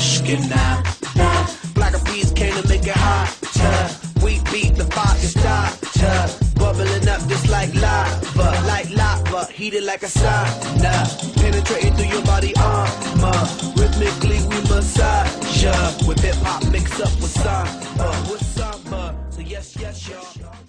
Ashkenaz. Nah. Black Eyed Peas came to make it hotter. We beat the fire starter. Bubbling up just like lava, like lava, heated like a sauna. Penetrating through your body armor. Rhythmically we massage ya. With hip hop mix up with samba, with samba. So yes, yes, y'all.